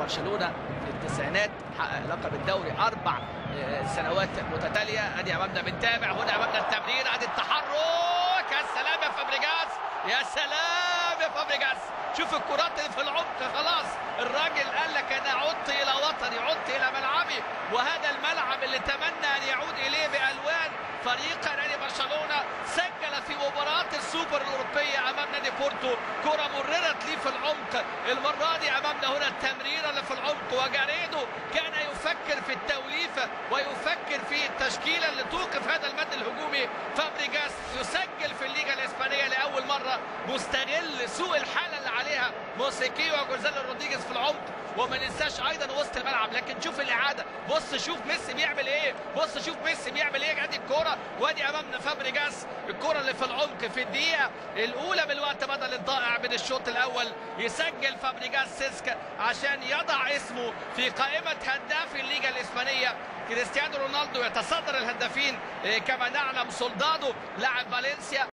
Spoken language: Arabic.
برشلونة في التسعينات حقق لقب الدوري أربع سنوات متتالية. أدي أمامنا بنتابع هنا أمامنا التمرير أدي التحرك. يا سلام يا فابريجاس يا سلام يا فابريجاس شوف الكرات اللي في العمق خلاص. الراجل قال لك أنا عدت إلى وطني عدت إلى ملعبي. وهذا الملعب اللي تمنى أن يعود إليه بألوان. فريق نادي برشلونة سجل في مباراة السوبر الأوروبية أمام نادي بورتو. كرة مررت لي في العمق. المرة امامنا هنا التمريره اللي في العمق وجاريدو كان يفكر مره مستغل سوء الحالة اللي عليها موساكيو وجونزالو رودريجيز في العمق وما ننساش أيضا وسط الملعب. لكن شوف الإعادة. بص شوف ميسي بيعمل إيه. بص شوف ميسي بيعمل إيه. أدي الكورة. وأدي امامنا فابريجاس الكورة اللي في العمق في الدقيقة الأولى من الوقت بدل الضائع من الشوط الأول. يسجل فابريجاس سيسك عشان يضع اسمه في قائمة هداف الليجا الإسبانية. كريستيانو رونالدو يتصدر الهدافين كما نعلم سولدادو لاعب فالنسيا.